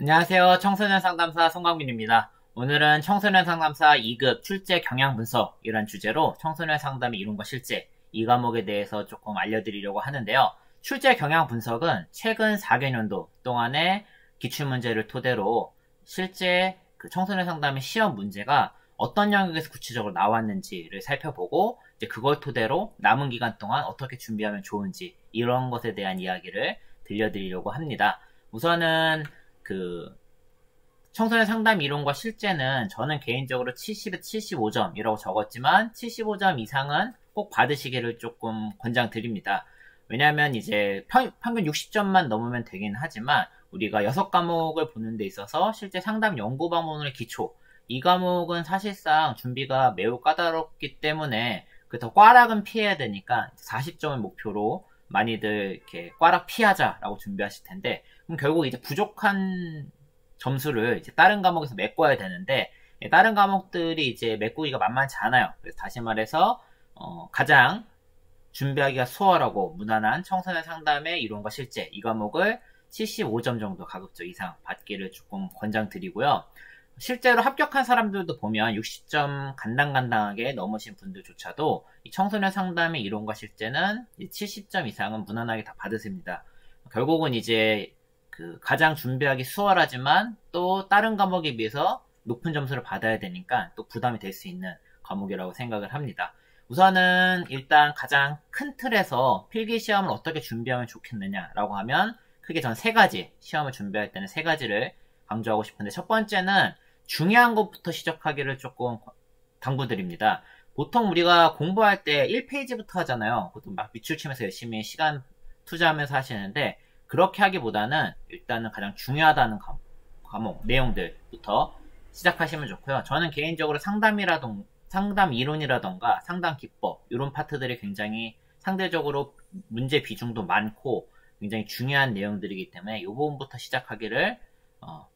안녕하세요. 청소년 상담사 송강민입니다. 오늘은 청소년 상담사 2급 출제 경향 분석 이란 주제로 청소년 상담의 이론과 실제 이 과목에 대해서 조금 알려드리려고 하는데요. 출제 경향 분석은 최근 4개년도 동안의 기출 문제를 토대로 실제 그 청소년 상담의 시험 문제가 어떤 영역에서 구체적으로 나왔는지를 살펴보고 이제 그걸 토대로 남은 기간 동안 어떻게 준비하면 좋은지 이런 것에 대한 이야기를 들려드리려고 합니다. 우선은 그 청소년 상담 이론과 실제는 저는 개인적으로 70에 75점이라고 적었지만 75점 이상은 꼭 받으시기를 조금 권장드립니다. 왜냐하면 이제 평, 평균 60점만 넘으면 되긴 하지만 우리가 6과목을 보는 데 있어서 실제 상담 연구 방문의 기초 이 과목은 사실상 준비가 매우 까다롭기 때문에 그 더 꽈락은 피해야 되니까 40점을 목표로 많이들 이렇게 꽈락 피하자라고 준비하실 텐데 그럼 결국 이제 부족한 점수를 이제 다른 과목에서 메꿔야 되는데 예, 다른 과목들이 이제 메꾸기가 만만치 않아요. 그래서 다시 말해서 어, 가장 준비하기가 수월하고 무난한 청소년 상담의 이론과 실제 이 과목을 75점 정도 가급적 이상 받기를 조금 권장드리고요. 실제로 합격한 사람들도 보면 60점 간당간당하게 넘으신 분들조차도 청소년 상담의 이론과 실제는 70점 이상은 무난하게 다 받으십니다. 결국은 이제 그 가장 준비하기 수월하지만 또 다른 과목에 비해서 높은 점수를 받아야 되니까 또 부담이 될 수 있는 과목이라고 생각을 합니다. 우선은 일단 가장 큰 틀에서 필기 시험을 어떻게 준비하면 좋겠느냐라고 하면 크게 전 세 가지 시험을 준비할 때는 세 가지를 강조하고 싶은데 첫 번째는 중요한 것부터 시작하기를 조금 당부드립니다. 보통 우리가 공부할 때 1페이지부터 하잖아요. 보통 막 밑줄 치면서 열심히 시간 투자하면서 하시는데 그렇게 하기보다는 일단은 가장 중요하다는 과목, 내용들부터 시작하시면 좋고요. 저는 개인적으로 상담이라동 상담 이론이라던가 상담 기법 이런 파트들이 굉장히 상대적으로 문제 비중도 많고 굉장히 중요한 내용들이기 때문에 이 부분부터 시작하기를 어,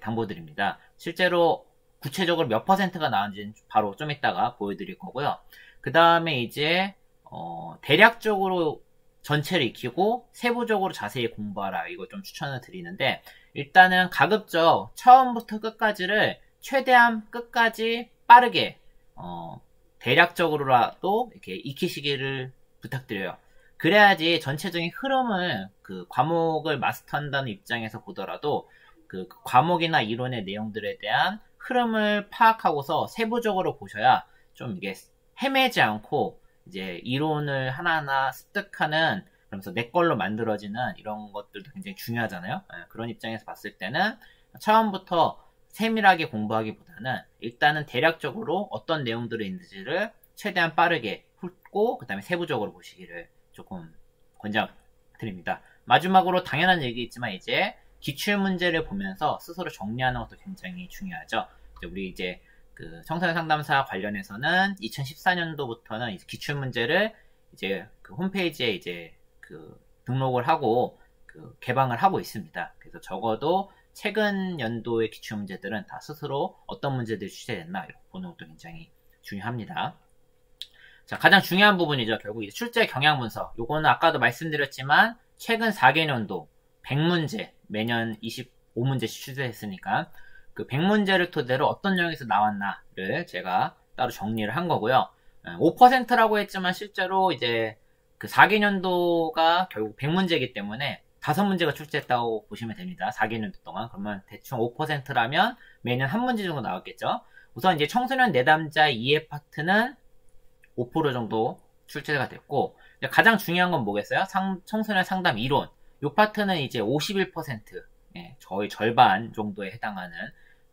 당부드립니다. 실제로 구체적으로 몇 퍼센트가 나왔는지는 바로 좀 이따가 보여드릴 거고요. 그 다음에 이제 어, 대략적으로 전체를 익히고 세부적으로 자세히 공부하라 이거 좀 추천을 드리는데 일단은 가급적 처음부터 끝까지를 최대한 끝까지 빠르게 어, 대략적으로라도 이렇게 익히시기를 부탁드려요. 그래야지 전체적인 흐름을 그 과목을 마스터한다는 입장에서 보더라도 그 과목이나 이론의 내용들에 대한 흐름을 파악하고서 세부적으로 보셔야 좀 이게 헤매지 않고 이제 이론을 하나하나 습득하는 그러면서 내 걸로 만들어지는 이런 것들도 굉장히 중요하잖아요. 예, 그런 입장에서 봤을 때는 처음부터 세밀하게 공부하기보다는 일단은 대략적으로 어떤 내용들이 있는지를 최대한 빠르게 훑고 그 다음에 세부적으로 보시기를 조금 권장드립니다. 마지막으로 당연한 얘기있지만 이제 기출 문제를 보면서 스스로 정리하는 것도 굉장히 중요하죠. 이제 우리 이제 그 청소년 상담사 관련해서는 2014년도부터는 이제 기출 문제를 이제 그 홈페이지에 이제 그 등록을 하고 그 개방을 하고 있습니다. 그래서 적어도 최근 연도의 기출 문제들은 다 스스로 어떤 문제들이 출제됐나 이렇게 보는 것도 굉장히 중요합니다. 자, 가장 중요한 부분이죠. 결국 이제 출제 경향 분석. 요거는 아까도 말씀드렸지만 최근 4개년도 100문제 매년 25문제씩 출제했으니까 그 100문제를 토대로 어떤 영역에서 나왔나를 제가 따로 정리를 한 거고요. 5%라고 했지만 실제로 이제 그 4개년도가 결국 100문제이기 때문에 5문제가 출제했다고 보시면 됩니다. 4개년도 동안. 그러면 대충 5%라면 매년 한 문제 정도 나왔겠죠. 우선 이제 청소년 내담자 2회 파트는 5% 정도 출제가 됐고 가장 중요한 건 뭐겠어요? 상, 청소년 상담 이론. 이 파트는 이제 51%, 예, 거의 절반 정도에 해당하는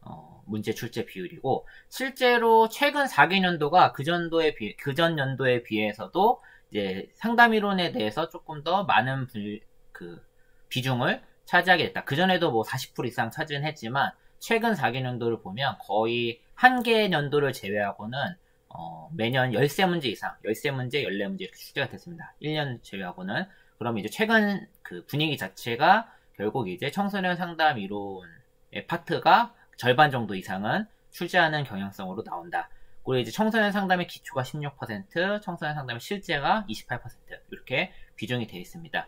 어, 문제 출제 비율이고 실제로 최근 4개년도가 그 전도에 비해 그전 연도에 비해서도 이제 상담 이론에 대해서 조금 더 많은 불, 그 비중을 차지하게 됐다. 그 전에도 뭐 40% 이상 차지는 했지만 최근 4개년도를 보면 거의 한 개 년도를 제외하고는 어, 매년 13문제 이상, 13문제, 14문제 이렇게 출제가 됐습니다. 1년 제외하고는 그럼 이제 최근 그 분위기 자체가 결국 이제 청소년 상담 이론의 파트가 절반 정도 이상은 출제하는 경향성으로 나온다. 그리고 이제 청소년 상담의 기초가 16%, 청소년 상담의 실제가 28% 이렇게 비중이 되어 있습니다.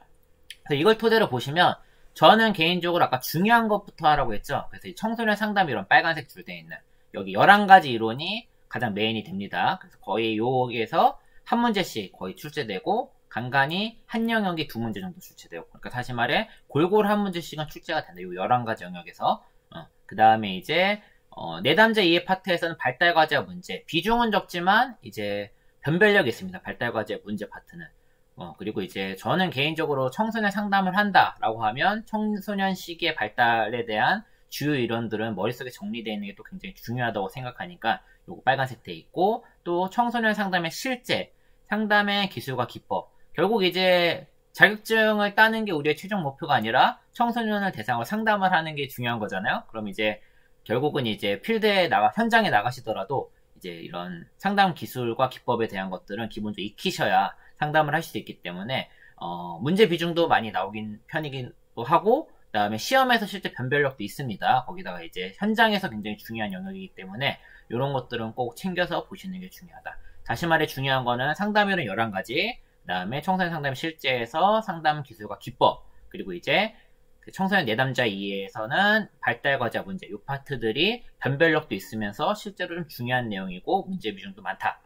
그래서 이걸 토대로 보시면 저는 개인적으로 아까 중요한 것부터 하라고 했죠. 그래서 이 청소년 상담 이론 빨간색 줄돼 있는 여기 11가지 이론이 가장 메인이 됩니다. 그래서 거의 여기에서 한 문제씩 거의 출제되고 간간히 한 영역이 두 문제 정도 출제되고 그러니까 다시 말해 골고루 한 문제씩은 출제가 된다. 이 11가지 영역에서 어, 그 다음에 이제 어, 내담자 이해 파트에서는 발달 과제와 문제 비중은 적지만 이제 변별력이 있습니다. 발달 과제 문제 파트는 어, 그리고 이제 저는 개인적으로 청소년 상담을 한다라고 하면 청소년 시기의 발달에 대한 주요 이론들은 머릿속에 정리되어 있는 게 또 굉장히 중요하다고 생각하니까 요거 빨간색 돼 있고 또 청소년 상담의 실제 상담의 기술과 기법 결국 이제 자격증을 따는 게 우리의 최종 목표가 아니라 청소년을 대상으로 상담을 하는 게 중요한 거잖아요. 그럼 이제 결국은 이제 필드에 나가 현장에 나가시더라도 이제 이런 상담 기술과 기법에 대한 것들은 기본적으로 익히셔야 상담을 할 수 있기 때문에 어, 문제 비중도 많이 나오긴 편이기도 하고 그다음에 시험에서 실제 변별력도 있습니다. 거기다가 이제 현장에서 굉장히 중요한 영역이기 때문에 이런 것들은 꼭 챙겨서 보시는 게 중요하다. 다시 말해 중요한 거는 상담률은 11가지, 그 다음에 청소년 상담 실제에서 상담 기술과 기법, 그리고 이제 그 청소년 내담자 이해에서는 발달 과제 문제, 이 파트들이 변별력도 있으면서 실제로 좀 중요한 내용이고 문제 비중도 많다.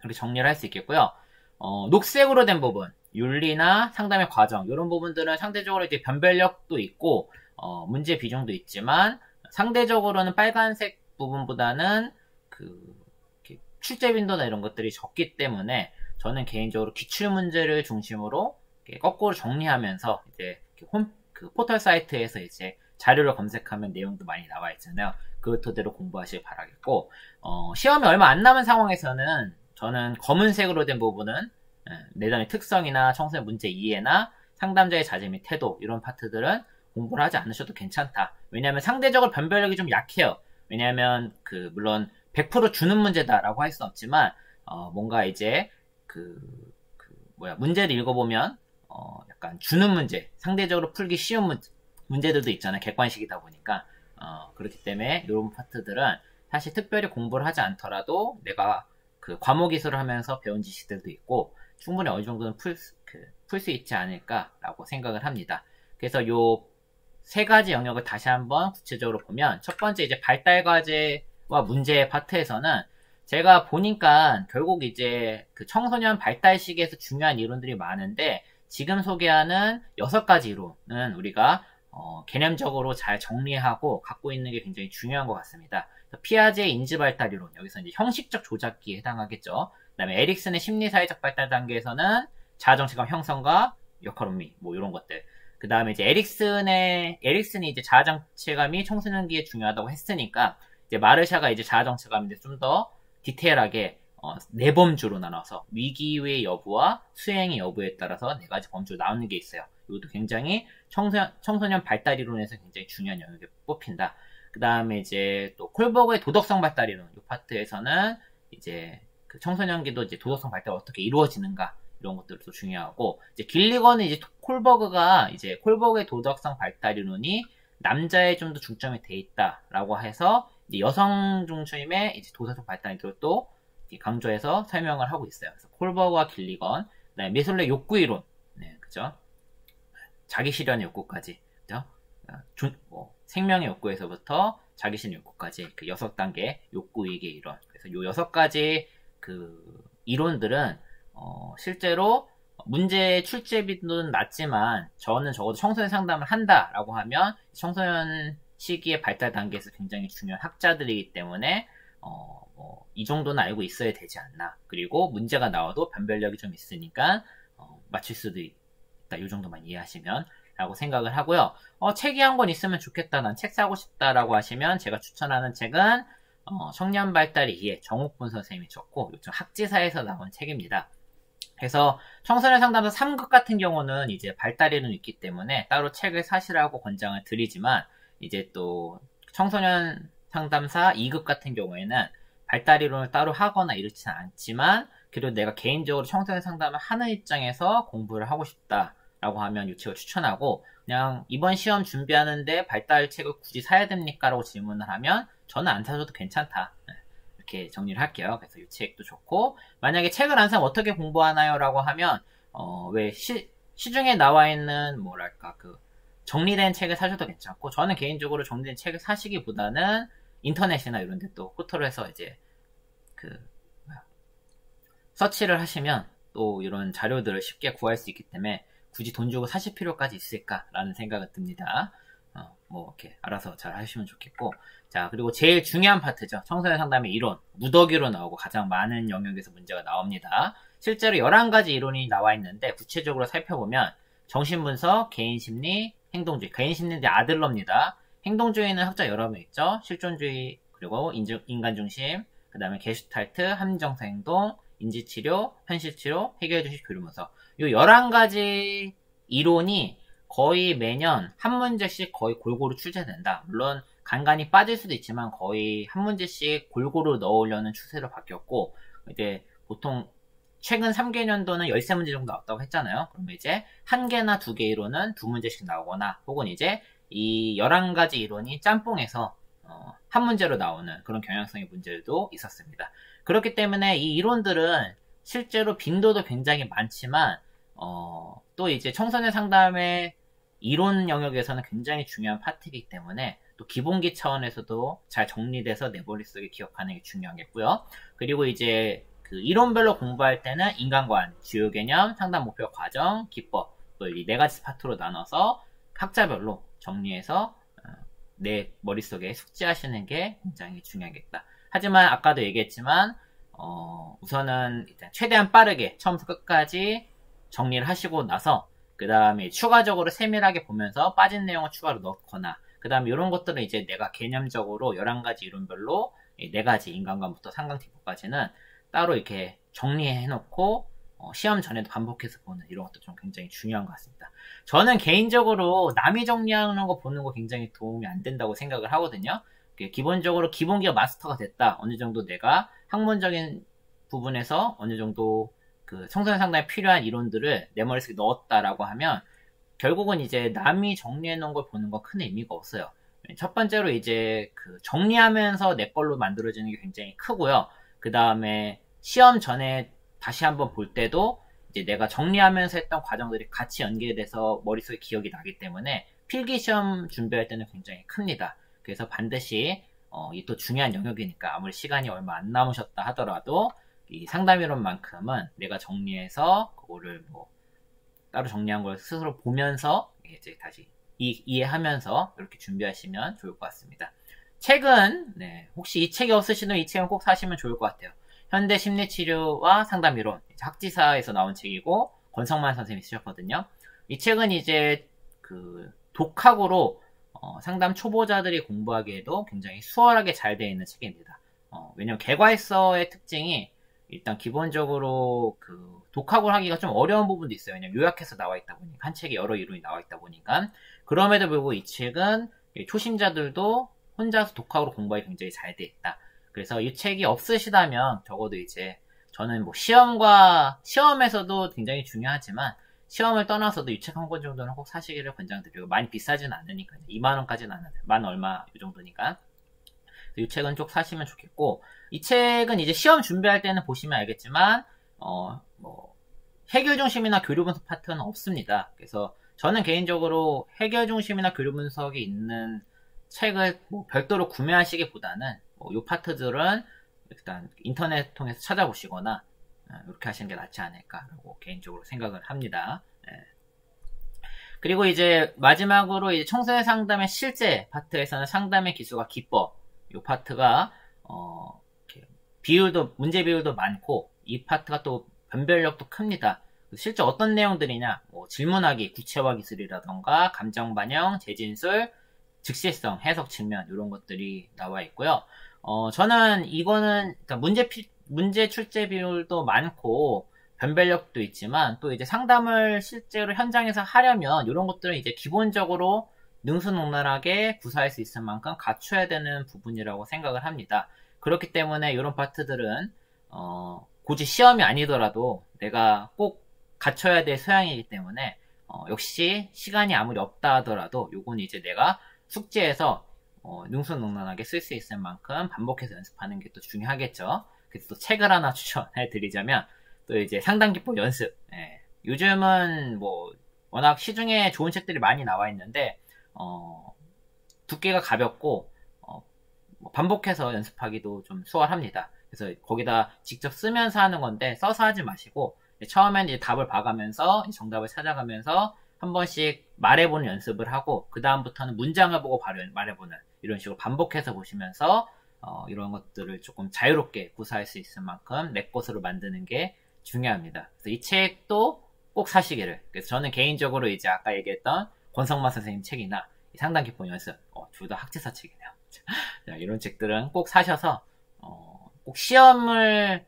이렇게 정리를 할 수 있겠고요. 어, 녹색으로 된 부분, 윤리나 상담의 과정, 이런 부분들은 상대적으로 이제 변별력도 있고, 어, 문제 비중도 있지만, 상대적으로는 빨간색 부분보다는 그, 출제 빈도나 이런 것들이 적기 때문에, 저는 개인적으로 기출 문제를 중심으로 거꾸로 정리하면서, 이제 홈, 그 포털 사이트에서 이제 자료를 검색하면 내용도 많이 나와 있잖아요. 그 토대로 공부하시길 바라겠고, 어, 시험이 얼마 안 남은 상황에서는 저는 검은색으로 된 부분은 예, 내담의 특성이나 청소년 문제 이해나 상담자의 자제 및 태도 이런 파트들은 공부를 하지 않으셔도 괜찮다. 왜냐하면 상대적으로 변별력이 좀 약해요. 왜냐하면 그 물론 100% 주는 문제다라고 할 수는 없지만 어 뭔가 이제 그, 그 뭐야 문제를 읽어보면 어 약간 주는 문제 상대적으로 풀기 쉬운 문제, 문제들도 있잖아요. 객관식이다 보니까 어 그렇기 때문에 이런 파트들은 사실 특별히 공부를 하지 않더라도 내가 그 과목 기술을 하면서 배운 지식들도 있고 충분히 어느 정도는 풀수 그, 있지 않을까라고 생각을 합니다. 그래서 요 세 가지 영역을 다시 한번 구체적으로 보면 첫 번째 이제 발달 과제와 문제 파트에서는 제가 보니까 결국 이제 그 청소년 발달 시기에서 중요한 이론들이 많은데 지금 소개하는 여섯 가지 이론은 우리가 어, 개념적으로 잘 정리하고 갖고 있는 게 굉장히 중요한 것 같습니다. 피아제의 인지 발달 이론 여기서 이제 형식적 조작기에 해당하겠죠. 그 다음에 에릭슨의 심리 사회적 발달 단계에서는 자아정체감 형성과 역할 음미 뭐 이런 것들. 그 다음에 이제 에릭슨의 에릭슨이 이제 자아정체감이 청소년기에 중요하다고 했으니까 이제 마르샤가 이제 자아정체감인데 좀 더 디테일하게 어, 네 범주로 나눠서 위기의 여부와 수행의 여부에 따라서 네 가지 범주로 나오는 게 있어요. 이것도 굉장히 청소년, 청소년 발달 이론에서 굉장히 중요한 영역에 뽑힌다. 그 다음에 이제 또 콜버그의 도덕성 발달 이론 이 파트에서는 이제 그 청소년기도 이제 도덕성 발달이 어떻게 이루어지는가 이런 것들도 중요하고 이제 길리건은 이제 콜버그가 이제 콜버그의 도덕성 발달 이론이 남자에 좀 더 중점이 돼 있다라고 해서 여성 중심의 이제 도덕성 발달 이론도 강조해서 설명을 하고 있어요. 그래서 콜버그와 길리건, 그다음에 미술의 욕구 이론, 네, 그죠? 자기 실현의 욕구까지, 그죠? 어, 준, 뭐, 생명의 욕구에서부터 자기 실현 욕구까지 그 여섯 단계 욕구 위계 이론. 그래서 요 여섯 가지 그 이론들은 어, 실제로 문제 출제 빈도는 낮지만 저는 적어도 청소년 상담을 한다라고 하면 청소년 시기의 발달 단계에서 굉장히 중요한 학자들이기 때문에 어, 뭐, 이 정도는 알고 있어야 되지 않나. 그리고 문제가 나와도 변별력이 좀 있으니까 어, 맞출 수도 있다. 이 정도만 이해하시면 라고 생각을 하고요. 어, 책이 한 권 있으면 좋겠다. 난 책 사고 싶다라고 하시면 제가 추천하는 책은 어, 청년 발달이 이해 정옥분 선생님이 적고 요즘 학지사에서 나온 책입니다. 그래서 청소년 상담사 3급 같은 경우는 이제 발달이론 있기 때문에 따로 책을 사시라고 권장을 드리지만 이제 또 청소년 상담사 2급 같은 경우에는 발달이론을 따로 하거나 이렇지는 않지만 그래도 내가 개인적으로 청소년 상담을 하는 입장에서 공부를 하고 싶다라고 하면 이 책을 추천하고 그냥 이번 시험 준비하는데 발달책을 굳이 사야 됩니까? 라고 질문을 하면 저는 안 사줘도 괜찮다. 네, 이렇게 정리를 할게요. 그래서 이 책도 좋고 만약에 책을 안 사면 어떻게 공부하나요? 라고 하면 어, 왜 시, 시중에 나와 있는 뭐랄까 그 정리된 책을 사셔도 괜찮고 저는 개인적으로 정리된 책을 사시기보다는 인터넷이나 이런 데 또 포털을 해서 이제 그 서치를 하시면 또 이런 자료들을 쉽게 구할 수 있기 때문에 굳이 돈 주고 사실 필요까지 있을까라는 생각이 듭니다. 어, 뭐 이렇게 알아서 잘 하시면 좋겠고. 자 그리고 제일 중요한 파트죠. 청소년 상담의 이론. 무더기로 나오고 가장 많은 영역에서 문제가 나옵니다. 실제로 11가지 이론이 나와 있는데 구체적으로 살펴보면 정신분석, 개인심리, 행동주의 개인심리인데 아들러입니다. 행동주의는 학자 여러 명 있죠. 실존주의 그리고 인간중심 그 다음에 게슈탈트, 함정사 행동, 인지치료, 현실치료, 해결주식 교류문서. 이 11가지 이론이 거의 매년 한 문제씩 거의 골고루 출제된다. 물론 간간히 빠질 수도 있지만 거의 한 문제씩 골고루 넣으려는 추세로 바뀌었고 이제 보통 최근 3개년도는 13문제 정도 나왔다고 했잖아요. 그러면 이제 한 개나 두 개 이론은 두 문제씩 나오거나 혹은 이제 이 11가지 이론이 짬뽕해서 어, 한 문제로 나오는 그런 경향성의 문제도 있었습니다. 그렇기 때문에 이 이론들은 실제로 빈도도 굉장히 많지만 어, 또 이제 청소년 상담의 이론 영역에서는 굉장히 중요한 파트이기 때문에 또 기본기 차원에서도 잘 정리돼서 내 머릿속에 기억하는 게 중요하겠고요. 그리고 이제 그 이론별로 공부할 때는 인간관, 주요 개념, 상담 목표 과정, 기법 이네 가지 파트로 나눠서 학자별로 정리해서 어, 내 머릿속에 숙지하시는 게 굉장히 중요하겠다. 하지만 아까도 얘기했지만 어, 우선은 최대한 빠르게 처음부터 끝까지 정리를 하시고 나서 그 다음에 추가적으로 세밀하게 보면서 빠진 내용을 추가로 넣거나 그 다음에 이런 것들은 이제 내가 개념적으로 11가지 이론별로 4가지 인간관부터 상강티프까지는 따로 이렇게 정리해 놓고 어, 시험 전에도 반복해서 보는 이런 것도 좀 굉장히 중요한 것 같습니다. 저는 개인적으로 남이 정리하는 거 보는 거 굉장히 도움이 안 된다고 생각을 하거든요. 기본적으로 기본기업 마스터가 됐다. 어느 정도 내가 학문적인 부분에서 어느 정도 그 청소년 상담에 필요한 이론들을 내 머릿속에 넣었다라고 하면 결국은 이제 남이 정리해 놓은 걸 보는 건 큰 의미가 없어요. 첫 번째로 이제 그 정리하면서 내 걸로 만들어지는 게 굉장히 크고요. 그 다음에 시험 전에 다시 한번 볼 때도 이제 내가 정리하면서 했던 과정들이 같이 연계돼서 머릿속에 기억이 나기 때문에 필기 시험 준비할 때는 굉장히 큽니다. 그래서 반드시 어, 이 또 중요한 영역이니까 아무리 시간이 얼마 안 남으셨다 하더라도 이 상담이론만큼은 내가 정리해서 그거를 뭐 따로 정리한 걸 스스로 보면서 이제 다시 이, 이해하면서 이렇게 준비하시면 좋을 것 같습니다. 책은 네, 혹시 이 책이 없으시면 이 책은 꼭 사시면 좋을 것 같아요. 현대 심리치료와 상담이론 학지사에서 나온 책이고 권성만 선생님이 쓰셨거든요. 이 책은 이제 그 독학으로 어, 상담 초보자들이 공부하기에도 굉장히 수월하게 잘 되어 있는 책입니다. 어, 왜냐면 개괄서의 특징이 일단 기본적으로 그 독학을 하기가 좀 어려운 부분도 있어요. 왜냐면 요약해서 나와 있다 보니까 한 책에 여러 이론이 나와 있다 보니까 그럼에도 불구하고 이 책은 초심자들도 혼자서 독학으로 공부하기 굉장히 잘 돼 있다. 그래서 이 책이 없으시다면 적어도 이제 저는 뭐 시험과 시험에서도 굉장히 중요하지만 시험을 떠나서도 이 책 한 권 정도는 꼭 사시기를 권장드리고 많이 비싸진 않으니까 2만 원까지는 안 하는데 만 얼마 이 정도니까 이 책은 쭉 사시면 좋겠고 이 책은 이제 시험 준비할 때는 보시면 알겠지만 어 뭐 해결 중심이나 교류 분석 파트는 없습니다. 그래서 저는 개인적으로 해결 중심이나 교류 분석이 있는 책을 뭐 별도로 구매하시기보다는 뭐이 파트들은 일단 인터넷 통해서 찾아보시거나 어, 이렇게 하시는 게 낫지 않을까라고 개인적으로 생각을 합니다. 네. 그리고 이제 마지막으로 이제 청소년 상담의 실제 파트에서는 상담의 기술과 기법 이 파트가 어, 비율도 문제 비율도 많고 이 파트가 또 변별력도 큽니다. 실제 어떤 내용들이냐 뭐 질문하기, 구체화 기술이라던가 감정 반영, 재진술, 즉시성, 해석 측면 이런 것들이 나와 있고요. 어, 저는 이거는 그러니까 문제 피, 문제 출제 비율도 많고 변별력도 있지만 또 이제 상담을 실제로 현장에서 하려면 이런 것들은 이제 기본적으로 능수능란하게 구사할 수 있을 만큼 갖춰야 되는 부분이라고 생각을 합니다. 그렇기 때문에 이런 파트들은 어, 굳이 시험이 아니더라도 내가 꼭 갖춰야 될 소양이기 때문에 어, 역시 시간이 아무리 없다 하더라도 요건 이제 내가 숙제에서 어, 능수능란하게 쓸 수 있을 만큼 반복해서 연습하는 게 또 중요하겠죠. 그래서 또 책을 하나 추천해 드리자면 또 이제 상담 기법 연습. 예. 요즘은 뭐 워낙 시중에 좋은 책들이 많이 나와 있는데 어, 두께가 가볍고 어, 뭐 반복해서 연습하기도 좀 수월합니다. 그래서 거기다 직접 쓰면서 하는 건데 써서 하지 마시고 처음엔 이제 답을 봐가면서 정답을 찾아가면서 한 번씩 말해보는 연습을 하고 그 다음부터는 문장을 보고 바로 말해보는 이런 식으로 반복해서 보시면서 어, 이런 것들을 조금 자유롭게 구사할 수 있을 만큼 내 것으로 만드는 게 중요합니다. 그래서 이 책도 꼭 사시기를. 그래서 저는 개인적으로 이제 아까 얘기했던 권성만 선생님 책이나 상당 기본 연습, 어, 둘 다 학제사 책이네요. 자, 이런 책들은 꼭 사셔서 어, 꼭 시험을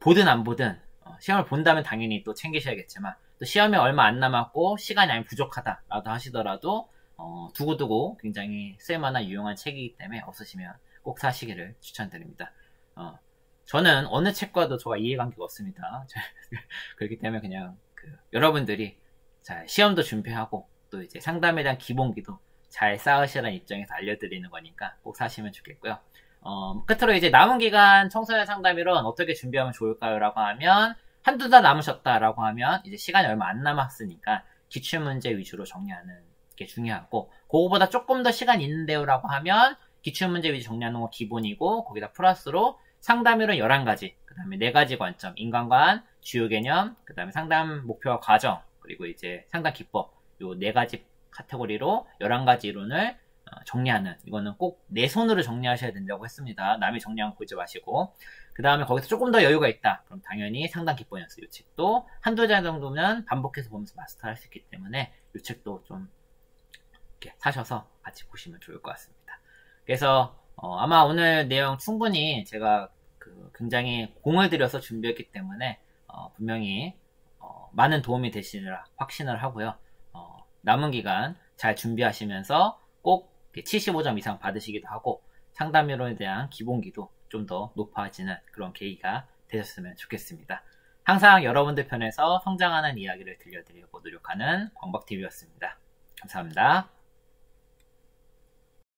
보든 안 보든 어, 시험을 본다면 당연히 또 챙기셔야겠지만 또 시험에 얼마 안 남았고 시간이 아니 부족하다라도 하시더라도 어, 두고두고 굉장히 쓸만한 유용한 책이기 때문에 없으시면 꼭 사시기를 추천드립니다. 어, 저는 어느 책과도 저와 이해관계가 없습니다. 그렇기 때문에 그냥 그 여러분들이 자, 시험도 준비하고 또 이제 상담에 대한 기본기도 잘 쌓으시라는 입장에서 알려드리는 거니까 꼭 사시면 좋겠고요. 어, 끝으로 이제 남은 기간 청소년 상담일은 어떻게 준비하면 좋을까요? 라고 하면 한두 달 남으셨다라고 하면 이제 시간이 얼마 안 남았으니까 기출 문제 위주로 정리하는 게 중요하고 그거보다 조금 더 시간 있는데요라고 하면 기출 문제 위주 정리하는 거 기본이고 거기다 플러스로 상담률은 11가지, 그 다음에 4가지 관점, 인간관, 주요 개념, 그 다음에 상담 목표와 과정, 그리고 이제 상담 기법, 요 4가지 카테고리로 11가지 이론을 어, 정리하는, 이거는 꼭 내 손으로 정리하셔야 된다고 했습니다. 남이 정리한 거 보지 마시고. 그 다음에 거기서 조금 더 여유가 있다. 그럼 당연히 상담 기법 연습, 이 책도 한두 장 정도면 반복해서 보면서 마스터할 수 있기 때문에 이 책도 좀 이렇게 사셔서 같이 보시면 좋을 것 같습니다. 그래서 어, 아마 오늘 내용 충분히 제가 그 굉장히 공을 들여서 준비했기 때문에 어, 분명히 어, 많은 도움이 되시리라 확신을 하고요. 어, 남은 기간 잘 준비하시면서 꼭 75점 이상 받으시기도 하고 상담료에 대한 기본기도 좀 더 높아지는 그런 계기가 되셨으면 좋겠습니다. 항상 여러분들 편에서 성장하는 이야기를 들려드리고 노력하는 광박TV였습니다. 감사합니다.